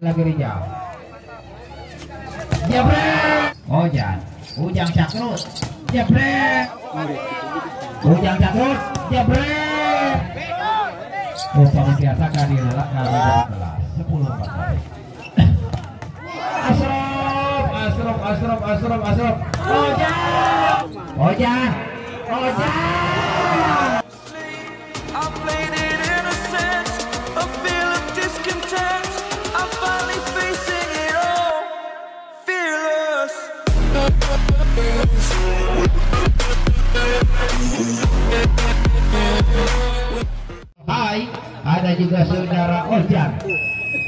lagi Rijal jebrek Ojan Ujang Cakrut jebrek Ujang Cakrut jebrek Oh biasa kali lelak kali dari kelas 10 Asrop Asrop Asrop Asrop Asrop. Ojan Ojan Ojan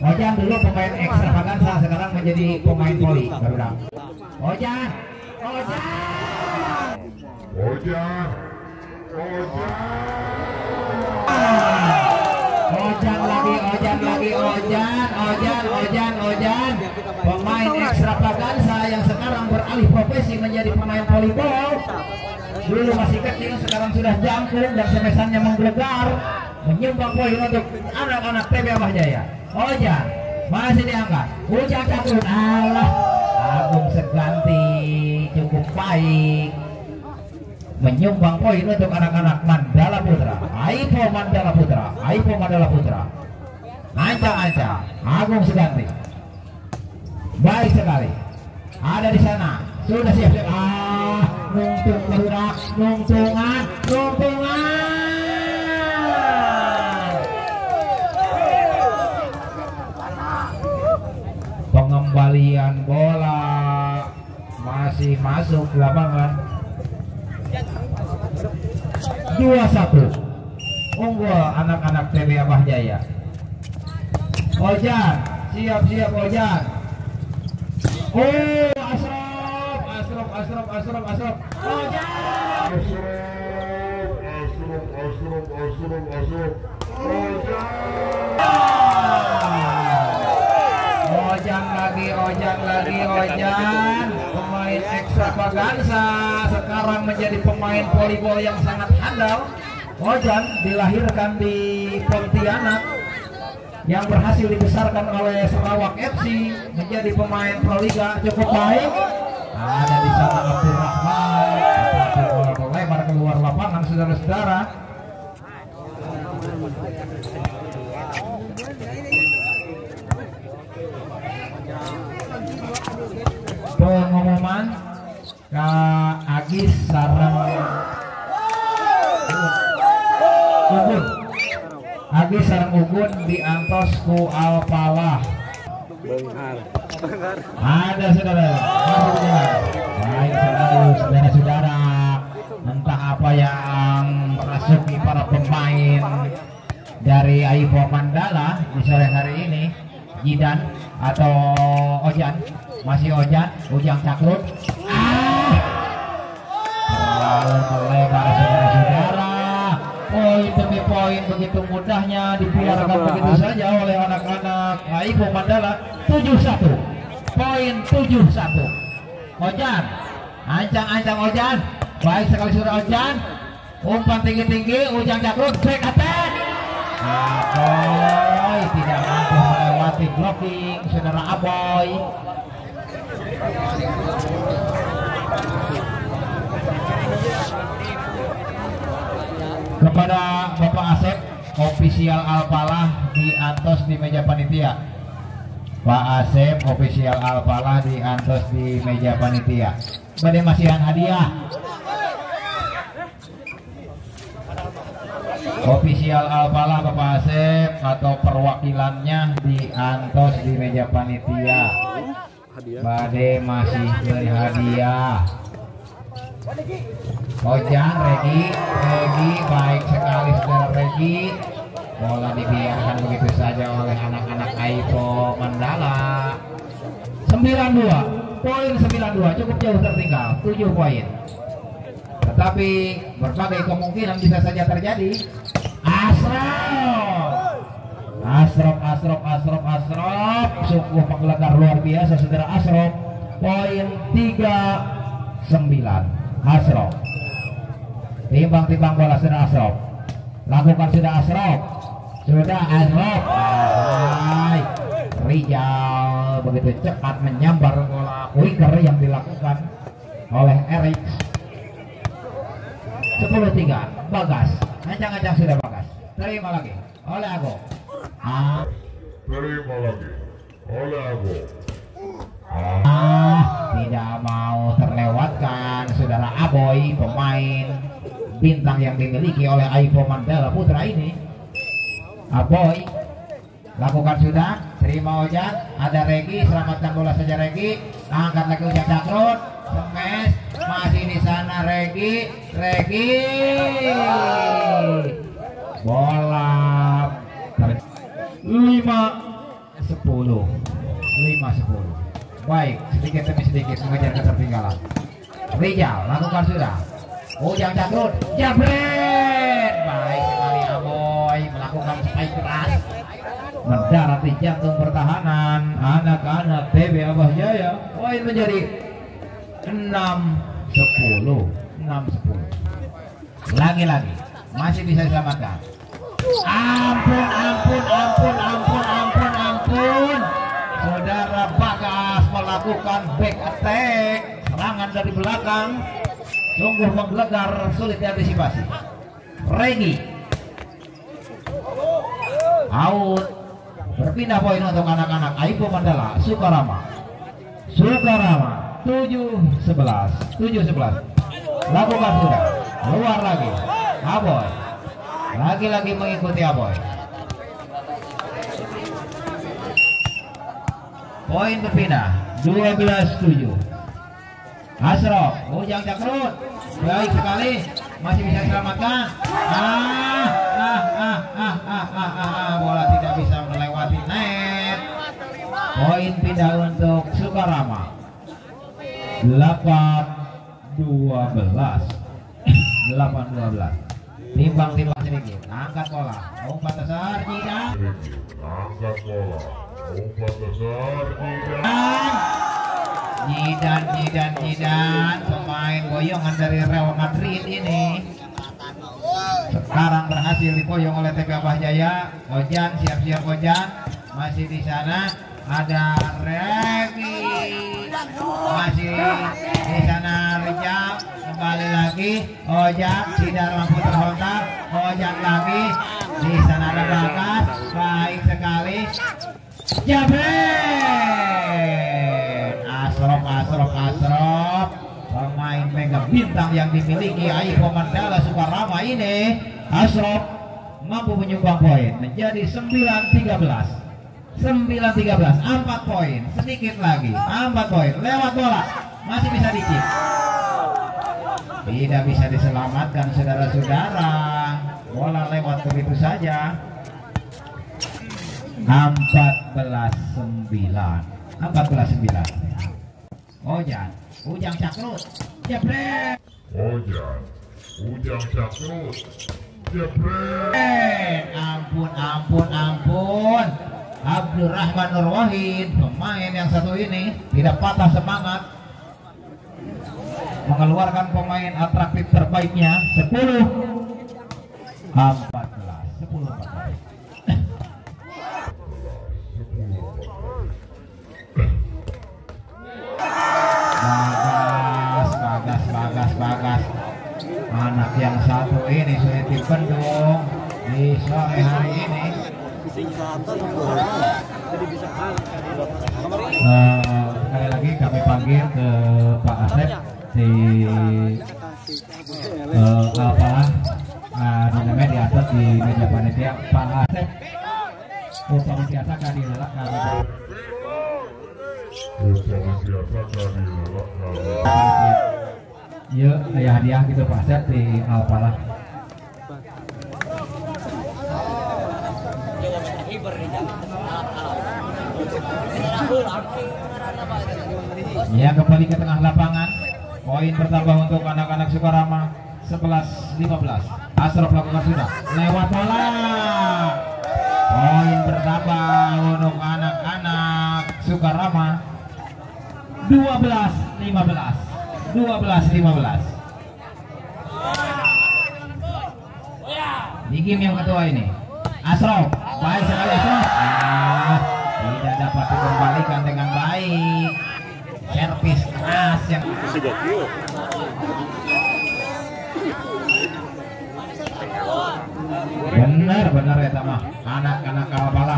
Ojan dulu pemain ekstravaganza, sekarang menjadi pemain voli. Barudak. Ojan, Ojan. Ojan, Ojan, Ojan lagi, Ojan lagi, Ojan, Ojan, Ojan, Ojan. Pemain ekstravaganza yang sekarang beralih profesi menjadi pemain volleyball. Dulu masih kecil, sekarang sudah jangkung dan semesannya menggelegar. Menyumbang poin untuk anak-anak TB Abah Jaya. Ojan masih diangkat. Ujang catur, Allah. Agung Seganti cukup baik menyumbang poin untuk anak-anak Mandala Putra. Aipo Mandala Putra, Aipo Mandala Putra. Ancang-ancang, Agung Seganti. Baik sekali. Ada di sana. Sudah siap-siap. Ah, nungtung nungtungan, nungtungan. Pengembalian bola. Masih masuk ke lapangan. 2-1 unggul anak-anak TB Abah Jaya. Ojan. Siap-siap Ojan. Oh Asrop Asrop Asrop Asrop Asrop Ojan Asrop, Asrop, Asrop, Asrop, Asrop, Ojan, Ojan lagi Ojan lagi Ojan pemain ekstravaganza sekarang menjadi pemain volleyball yang sangat handal. Ojan dilahirkan di Pontianak yang berhasil dibesarkan oleh Sarawak FC menjadi pemain Proliga cukup baik. Ada di sana Abdul Rahman lebar keluar lapangan saudara-saudara Kak Agis sarang Ugun Agis sarang Ugun diantos ku Alpalah ada saudara. Baik saudara-saudara. Entah apa yang merasuki para pemain dari Aipo Mandala di sore hari ini. Jidan atau Ojan? Masih Ojan? Ujang Cakrut saudara-saudara poin demi poin begitu mudahnya dibiarkan begitu saja oleh anak-anak. Aipo Mandala 71 poin 71 Ojan. Ancang-ancang Ojan. Baik sekali sudah Ojan. Umpan tinggi-tinggi Ujang Cakrut back attack. Aboy tidak mampu melewati blocking saudara Aboy kepada Bapak Asep ofisial Alpalah di Antos di meja panitia. Pak Asep ofisial Alpalah di Antos di meja panitia. Bade masihan hadiah. Ofisial Alpalah Bapak Asep atau perwakilannya di Antos di meja panitia. Bade masih hadiah Ojang, Regi, Regi, baik sekali saudara Regi. Bola dibiarkan begitu saja oleh anak-anak Aipo Mandala. 92, poin 92 cukup jauh tertinggal, 7 poin. Tetapi berbagai kemungkinan bisa saja terjadi. Asrop, Asrop, Asrop, Asrop, Asrop, sungguh penggelegar luar biasa saudara Asrop. Poin 39, Asrop timbang-timbang bola sudah Asrop lakukan sudah Asrop sudah Asrop Hai. Rijal begitu cepat menyambar bola. Winger yang dilakukan oleh Erik 10-3 Bagas. Ancang-ancang sudah Bagas. Terima lagi. Oleh Ago. Ah, Terima lagi. Oleh Ago. ah, tidak mau terlewatkan saudara Aboy pemain bintang yang dimiliki oleh Aipo Mandala Putra ini. Aboy lakukan sudah. Terima Ojak ada Regi selamatkan bola saja Regi. Angkat lagi Ojak Dakrut semes masih di sana Regi. Regi! Bola lima sepuluh. Lima sepuluh baik sedikit demi sedikit mengejar ketertinggalan. Rijal lakukan sudah. Ujang Dakrut jabret baik sekali Aboy melakukan spike keras. Mendarat di jantung pertahanan anak-anak TB Abah Jaya poin menjadi 6 10 6 10 lagi-lagi masih bisa diselamatkan. Ampun ampun ampun ampun ampun saudara Bagas melakukan back attack. Serangan dari belakang. Sungguh menggelegar sulit diantisipasi. Regi. Out. Berpindah poin untuk anak-anak. Aipo Mandala Sukarama. Sukarama 7 11 7 11 lakukan sudah. Keluar lagi. Aboy. Lagi-lagi mengikuti Aboy. Poin berpindah 12 7 Asrof Ujang Cakrut baik sekali masih bisa diselamatkan. Ah ah ah ah ah ah ah, ah. bola tidak bisa melewati net. Poin pindah untuk Sukarama. 8 12 8 12 timbang timbang sedikit. Angkat bola. Umpan besar tidak. Angkat bola. Jidan, Jidan, Jidan, pemain boyongan dari Real Madrid ini. Sekarang berhasil diboyong oleh TP Jaya. Ojan siap-siap Ojan, masih di sana. Ada Regi, masih di sana Rijal, kembali lagi. Ojan tidak mampu terhontak, Ojan lagi. Di sana ada Bagas, baik sekali Jabret Asrop Asrop Asrop. Pemain mega bintang yang dimiliki Aiko Mandala Sukarama ini. Asrop mampu menyumbang poin menjadi 9-13 9-13 4 poin. Sedikit lagi 4 poin. Lewat bola masih bisa dikit tidak bisa diselamatkan saudara-saudara. Bola lewat begitu saja 14 9 14 9 Ojan Ujang Cakrut Jebret. Ojan. Ujang Cakrut. Jebret. Eh, Ampun ampun ampun. Abdurrahman Nur Wahid Pemain yang satu ini Tidak patah semangat. Mengeluarkan pemain atraktif terbaiknya 10 14 10 14 yang satu ini sudah dipendung di sore hari ini. Sekali lagi kami panggil ke Pak Asep di eh, apa nah, namanya di atas di meja panitia. Pak Asep Upama biasa kami biasa lelak kali. Panitia. Ya, ayah hadiah gitu Pak di Alpala. Ya kembali ke tengah lapangan. Poin bertambah untuk anak-anak Sukarama 11-15. Asraf lakukan sudah. Lewat bola. Poin bertambah untuk anak-anak Sukarama 12-15. 12-15. Di yang kedua ini. Asraf, baik sekali Asraf. Ah, tidak dapat dikembalikan dengan baik servis keras yang benar benar ya sama anak-anak kalabala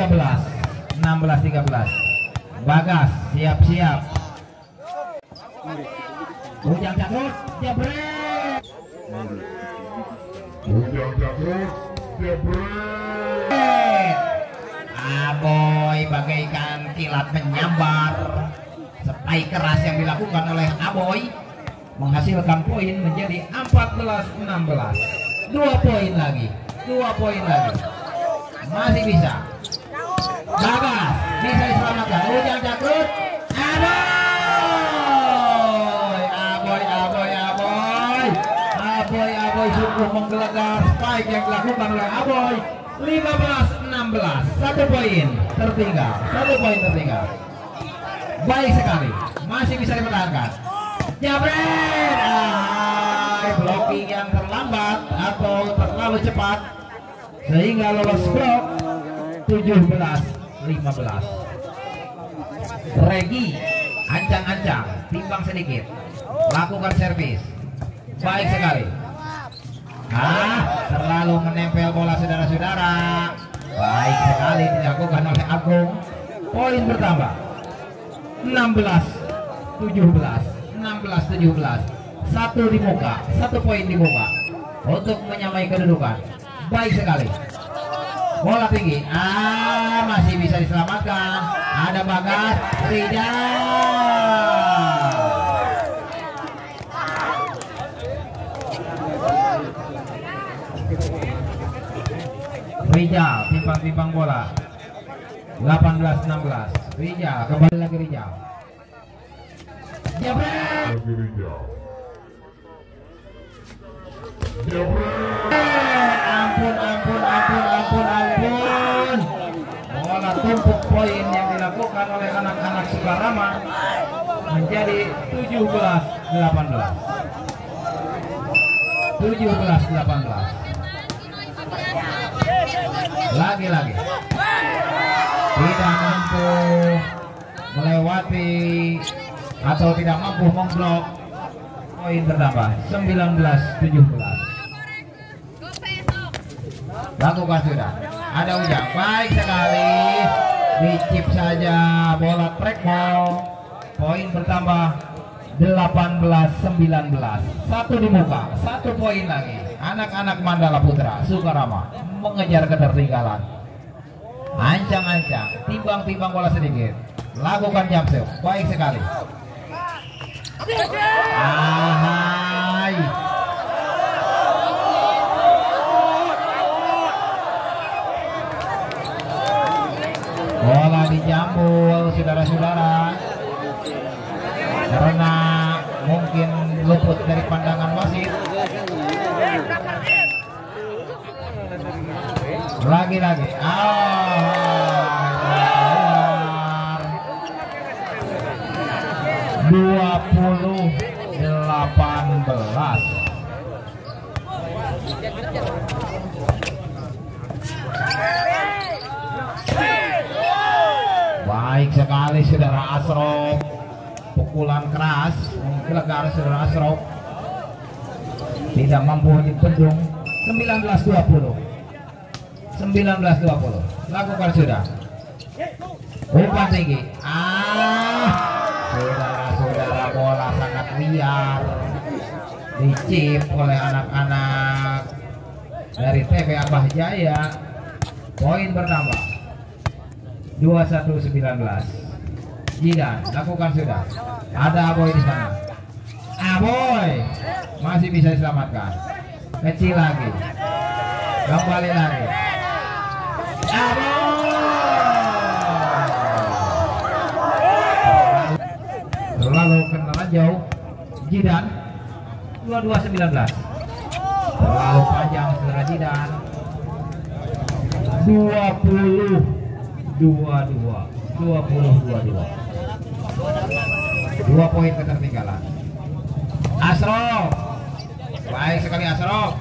13 16 13 Bagas siap-siap Ujang Cakrut jebret Ujang Cakrut jebret Aboy bagaikan kilat menyambar Sepai keras yang dilakukan oleh Aboy menghasilkan poin menjadi 14-16 dua poin lagi dua poin lagi masih bisa Bagas bisa diselamatkan Ujang Cakrut Aboy Aboy Aboy Aboy Aboy spike yang dilakukan oleh Aboy 15-16 satu poin tertinggal. Satu poin tertinggal. Baik sekali. Masih bisa dipertahankan. Jabret! Ah, blocking yang terlambat atau terlalu cepat sehingga lolos blok 17-15 Regi ancang-ancang timbang sedikit. Lakukan servis. Baik sekali. Ah, terlalu menempel bola saudara-saudara. Baik sekali dilakukan oleh Agung. Poin bertambah. 16 17 16 17 satu di muka satu poin di muka. Untuk menyamai kedudukan. Baik sekali bola tinggi. Ah masih bisa diselamatkan. Ada bagas Rijal Rijal timbang-timbang bola. 18-16 Rijal kembali lagi Rijal. Jabret. Tumpuk poin yang dilakukan oleh anak-anak Sukarama menjadi 17 18 17 18 lagi-lagi. Tidak mampu melewati atau tidak mampu memblok poin bertambah 19 17 lakukan sudah ada ujang baik sekali. Dicip saja bola track ball poin bertambah 18 19 satu di muka satu poin lagi. Anak-anak Mandala Putra Sukarama mengejar ketertinggalan. Ancang-ancang timbang-timbang bola sedikit. Lakukan jump baik sekali. Ahai bola dijambul saudara-saudara. Karena mungkin luput dari pandangan wasit. Lagi-lagi. Ah dua puluh delapan belas sekali saudara Asrof pukulan keras menggelegar saudara Asrof tidak mampu dibendung 19-20 19-20 lakukan sudah umpan tinggi. Ah. Saudara-saudara bola sangat liar. Dicip oleh anak-anak dari TV Abah Jaya. Poin bertambah 21-19 Jidan lakukan sudah. Ada Aboy di sana. Aboy masih bisa diselamatkan. Kecil lagi. Kembali lagi. Aboy! Terlalu kenal jauh. Jidan 22-19 terlalu panjang saudara Jidan. 20 22 20 22 dua poin ketertinggalan Asrof baik sekali Asrof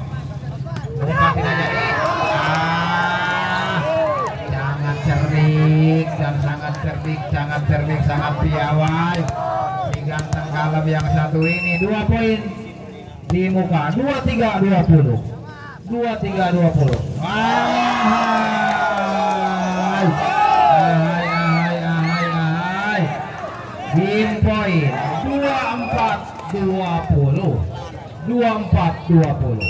umpan tidak jadi ah sangat cerdik dan sangat cerdik sangat cerdik sangat piawai. Si ganteng kalem yang satu ini. Dua poin di muka. Dua tiga dua puluh. Dua tiga dua puluh. Ahai poin 2420 2420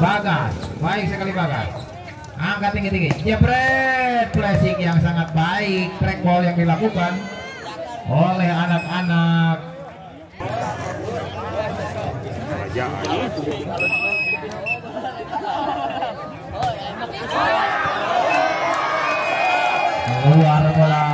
Bagas baik sekali Bagas. Angkat tinggi-tinggi. Ya, Jepret flashing yang sangat baik. Track ball yang dilakukan oleh anak-anak. Luar bola.